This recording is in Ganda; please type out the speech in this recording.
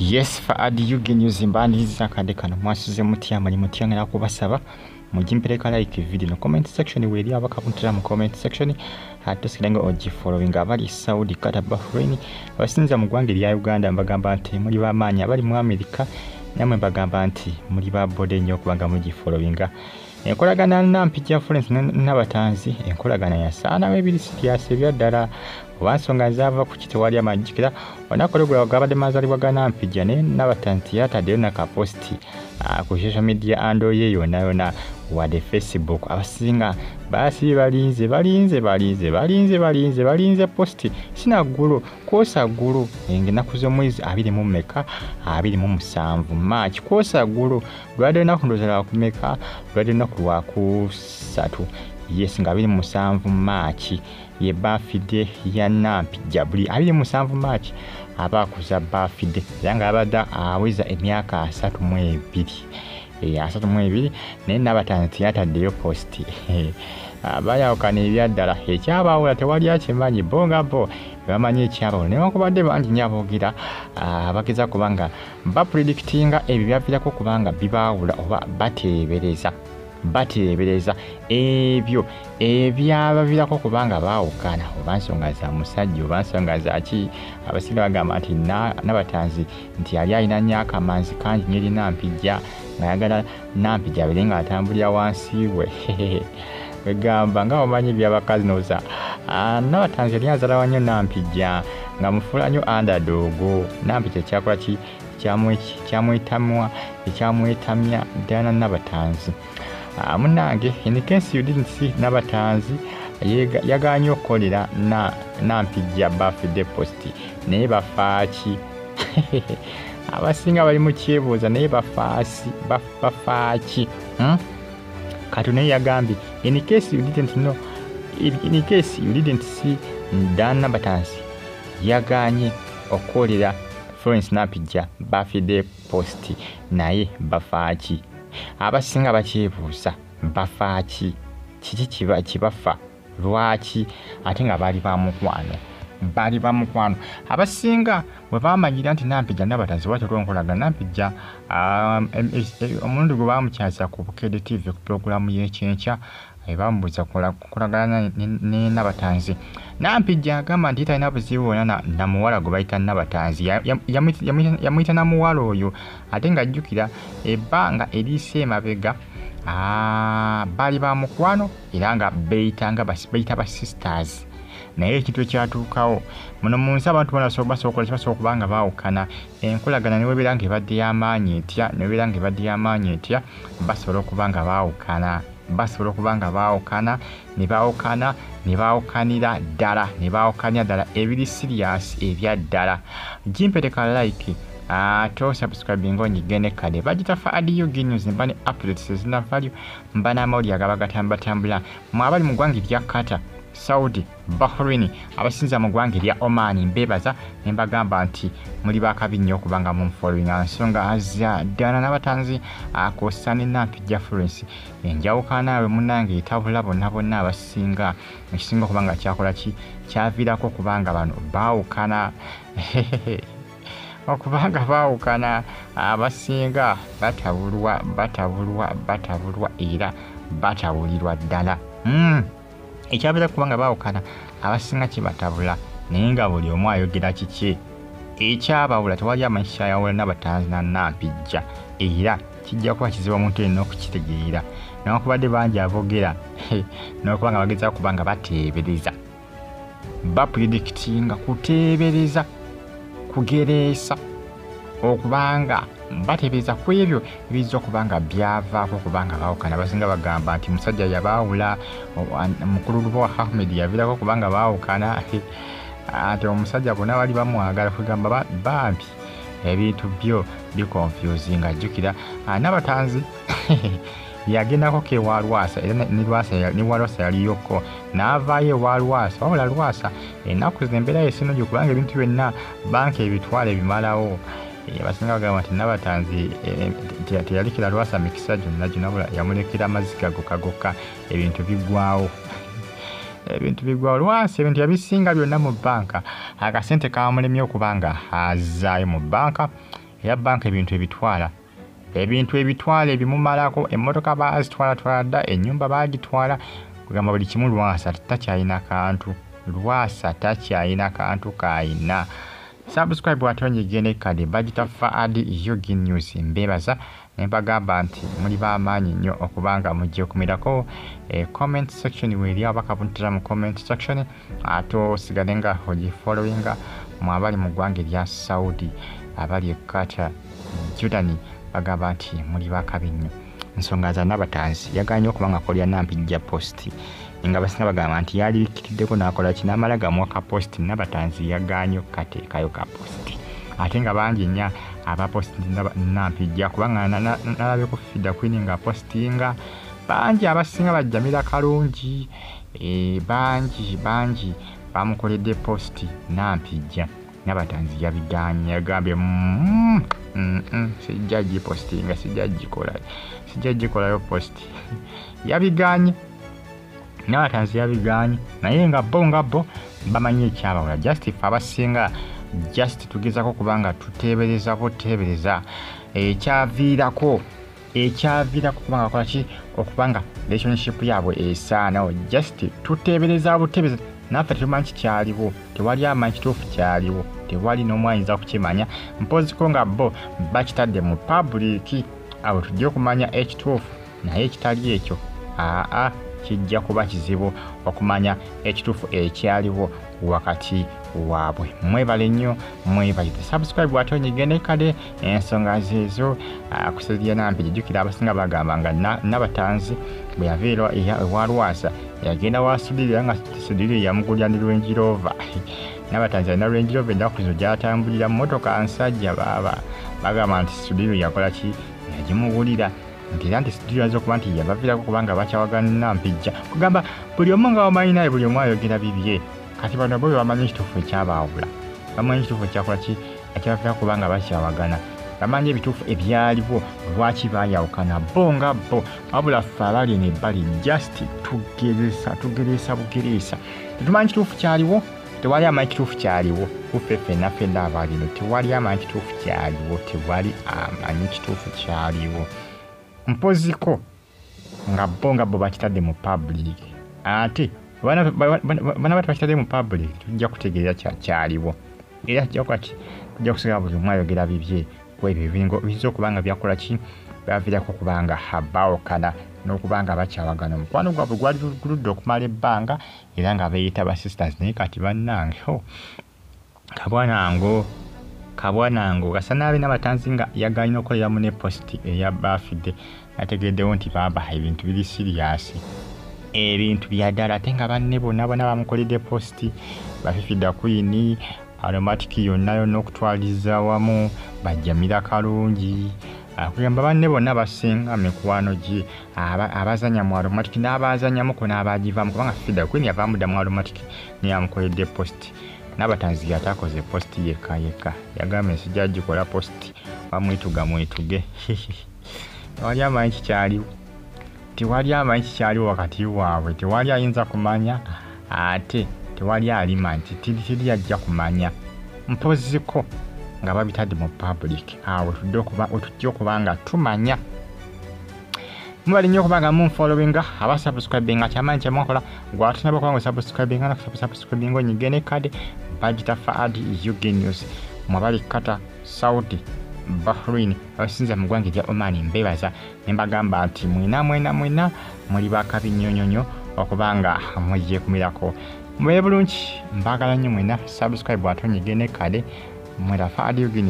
yes faadi ug news mbaniriza akadde kano mwasuze mutya muli mutya ngera kubasaba. Mugimpereka like video. No comment section weri abakapuntira mu comment section. Atusikirenga ogifollowing abali saudi qatar bahrain. Abasinza mu ggwanga erya uganda mbagamba nti muli bamaanyi abali mu america namwe mbagamba nti muli babode nnyo okubanga mugifollowinga enkolagana nampijja florence nabatanzi enkolagana yasaanawo ebiri siryasa ebyaddala oba nsonga zaava ku kitewali amajjukira olunaku olwo gabadde mazaalibwa ga nampijja naye nabatanzi yataddeyo nakaposti ku social media ando ye yonna yonna wadde facebook. Abasinga baasibi balinze balinze balinze balinze balinze balinze posti sinaggulu kwosa ggulu ennaku z'omwezi abiri mu mmeka? Abiri mu musanvu maaki kwosa ggulu lwadde lunaku ndooza lwakumeka lwadde lunaku lwakusatu yes nga abiri mu musanvu maaki ye bafide ya nampijja buli abiri mu musanvu maaki aba akuza bafide era nga abadde aweza emyaka asatu mu ebiri asatu mu ebiri naye nabatanzi teyataddeyo posti. Bayawukana ebyaddala ekyabaawula tewali akimanyi bo nga bo bamanyi ekyabawula newakubadde bangi nyo aboogera bageza kubanga bapredikitinga ebyo byaviirako kubanga bibaawula oba bateebereza bateebereza. Ebyo ebyabaviirako kubanga baawukana oba nsonga za musajja oba nsonga zaki abasinga bagamba nti nabatanzi nti yali alina nnyo akamanzi kangi nyo eri nampijja ngayagala nampijja abere nga atambulira wansi we. Wegamba nga omanyi byabakazi noza nabatanzi yali azalawa nnyo nampijja nga mufuula nnyo andadogo nampijja kyakola ki? Kyamwetamwa ekyamwetamya ddala na nabatanzi munange in case you didn't see nabatanzi yaganye okukolera nampijja birthday post naye bafaaki abasinga bali mu kyebuuza naye bafaaki kati naye yagambye in case you didn't know in case you didn't see dan nabatanzi yaganye okukolera florence nampijja birthday post naye bafaaki abasinga bakyebuuza bafaaki kiki kiba kibafa? Lwaki? Ate nga baali bamukwano baali bamukwano abasinga bwe bamanyira nti nampijja nabatanzi watera onkolaga nampijja omulundi gwe bamukyasa ku bukede tv ku puroguramu y'ekyenkya bamubuuza kukolagana ne nabatanzi nampijja agamba nti talina buzibu bwona namuwala gwe bayita nabatanzi yamuyita namuwala oyo ate nga ajjukira ebbanga eriise emabega baali bamukwano era nga bayita basisters naye ekintu ekyatuukawo muno mu nsi abantu basobola okuba nga baawukana enkolagana newebeera nga ebadde y'amaanyi etya newebeera nga ebadde y'amaanyi etya basobola okuba nga baawukana basobola okuba nga baawukana ne baawukana ne baawukanira ddala ne baawukanira ddala ebiri siriyasi ebya ddala. Gimpereka like ate osubscribinga onyigene kale. Bagita faadiyo genews mba ne updates ezina value mba n'amawulire agaba gatambulatambula mwe abali mu ggwanga erya kata saudi bahrain abasinza mu ggwanga erya oman mbebaza ne mbagamba nti muli bakabi nnyo okuba nga mumfollowinga nsonga za ddala n'abatanzi akosa ne nampijja florence enjawukana naawe munange etabula bonna bonna abasinga ekisinga okuba nga kyakola ki? Kyaviirako okubanga bano baawukana okubanga baawukana abasinga batabulwa batabulwa batabulwa era batabulirwa ddala ekyabeera kubanga baawukana abasinga kibatabula naye nga buli omu ayogera kiki? Ekyabawula tewali amanyi kyayawula nabatanzi nanampijja era kijja kuba kizibu omuntu yenna okukitegeera. Newakubadde bangi abogera nokuba nga bagezao kuba nga bateebereza. Bapredikitinga kuteebereza kugereesa okubanga bateebereza ku ebyo ebiyinza okuba nga byavaako okuba nga baawukana. Basinga bagamba nti musajja yabaawula mukulu lwa ahmed yaviirako okuba nga baawukana. Ati omusajja bonna bali bamwagala kugamba bambi ebintu byo bikonfusinga ajjukira. Nabatanzi yagendako ke ewa lwasa era newa lwasa yaliyoko. N'avaayo ewa lwasa wabula lwasa ennaku zino embeera yesinogyo kubanga ebintu byonna banka ebitwala ebimalawo abasinga bagamba nti nabatanzi teyalikira lwasa mikisa gyonna gyonna wabula yamulekera amaziga gokagokka ebintu biggwawo ebintu bigwawo lwasi ebintu yabisinga byonna mu banka akasente kamulemye okuba nga azaayo mu banka era banka ebintu ebitwala. Ebintu ebitwala ebimumalako emmotoka bazitwalatwala dda ennyumba bagitwala kugamba buli kimu lwasa takyalina kantu lwasa takyalina kantu kayina subscribe ate onyigende kade bagita faadi yogi news mbebaza nembagamba nti muli bamaanyi nnyo okuba nga mujja okumirako e comment section weeri abakabuntira mu comment section ate osigale nga ogifollowinga mwabali mu ggwanga erya saudi abali ekata judani bagamba nti muli bakabi nnyo. Ensonga za nabatanzi yaganye okuba nga kolya nampijja posti nga basinga bagamba nti yali bikkiriddeko nakola ki namala gamuwa ka posti nabatanzi yaganye okukateekayo ka posti ate nga bangi nnya abaposti nampijja kubanga nalabye ku fida queen nga postinga bangi abasinga bajjamira kalungi e, bangi bangi bamukoledde posti nampijja nabatanzi yabiganye yagambye mm, mm, mm, sijja gipostinga sijja gikola sijja gikolayo posti yabiganye nabatanzi yabiganye naye nga bo nga bo bamanyi ekyabawula. Just fe abasinga just tugezako kubanga tuteebereza buteebereza ekyaviirako ekyaviirako kubanga kolaki okubanga relationship yaabwe esaanawo. Just tuteebereza buteebereza. Naffe tetumanyi kikyaliwo tewali amanyi kituufu kyaliwo? Tewali n'omwayinza kukimanya? Mpoziko nga bo bakitadde mu publiki abo tujja okumanya ekituufu naye ekitali ekyo. Aa kijja kuba kizibu okumanya ekituufu ekyaliwo wakati waabwe. Mwebale nnyo mwebalize subscribe ate onyigende kale ensonga zeezo kusalirya nampi jjukira abasinga bagamba nga nabatanzi bwe yaveera ewa lwasa yagenda wa sudirira nga sudirira yamugulya ne lwenjirova nabatanzi alina lwenjirova ennaku zo gyatambulira mumotoka nsajja baaba bagamba nti sudirira yakola ki? Yagimugulira nti era nti situdiyo ayinza okuba nti yabaviirako kubanga bakyawagana nampijja kugamba buli omu nga wamanyi naye buli omu ayogera bibye. Kati bano bo bamanyi ekituufu ekyabaawula bamanyi ekituufu ekyakola ki? Ekyabaviirako kubanga bakyawagana. Bamanyi ebituufu ebyaliwo lwaki baayawukana bo nga bo? Wabula ffe abali eno ebbali just tugeresa tugeresa bugeresa. Tetumanyi kituufu kyaliwo? Tewali amanyi kituufu kyaliwo. Kuffe ffenna ffenna abalino tewali amanyi kituufu kyaliwo tewali amanyi kituufu kyaliwo mpoziko nga bo nga bo bakitadde mu public. Ate bana tebakitadde mu public tujja kutegeera kyaliwo. Era tujja kusigala buli omu ayogera bibye kwebyo biyinza okuba nga byakola ki? Baviirako okubanga baawukana n'okubanga bakyawagana. Omukwano gwabwe gwali guludde okumala ebbanga era nga beeyita ba sisters naye kati bannange kabwanango kabwanango gasanaabe n'abatanzi nga yagalina okukoleramu ne positi eya bafide nategereddewo nti baba ebintu biri siriyasi ebintu byaddala ate nga banne bonna bonna bamukoledde positi bafifida kwini aromatiki yonna yonna okutwaliza wamu bajjamira kalungi. Kugamba banne bonna basinga mikwano gye abazanya mu aromatiki n'abazanyamuko n'abagivamu kubanga fida kwini yavaamu dda mu aromatiki neyamukoledde positi nabatanzi yatakoze positi yekka yekka. Yagamba ensijja gikola positi bamwetuga mwetuge tewali amanyi kikyaliwo. Tewali amanyi kikyaliwo wakati waabwe. Tewali ayinza kumanya ate tewali alima nti tiri ajja kumanya. Mpoziko nga babitadde mu public. Awo wetujja okuba nga tumanya mubali nnyo okuba nga munfollowinga abasubscribinga kyamanyi kyemukola gwatunaba okuba nga osubscribinga nakusubscribinga onyigene kade bagita faadi uga news. Mwabali kata saudi bahrain abasinza mu ggwanga erya oman mbebaza nembagamba nti mwena mwena mwena muli bakabi nnyonyonyo okuba nga mwejeekumirako mube bulungi mbagala nnyo mwena subscribe ate onyigene kade mwera faadi uga